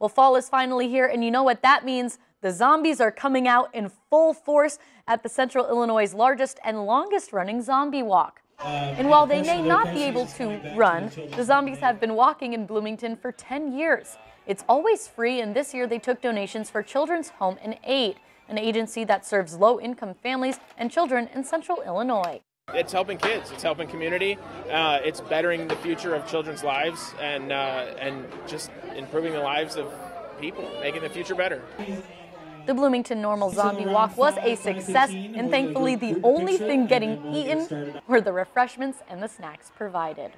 Well, fall is finally here, and you know what that means? The zombies are coming out in full force at the Central Illinois' largest and longest running zombie walk. And while they may not be able to run, the zombies have been walking in Bloomington for 10 years. It's always free, and this year they took donations for Children's Home and Aid, an agency that serves low income families and children in Central Illinois. It's helping kids. It's helping community. Uh, it's bettering the future of children's lives and uh, and just improving the lives of people, making the future better. The Bloomington Normal Zombie Walk was a success, and thankfully the only thing getting eaten were the refreshments and the snacks provided.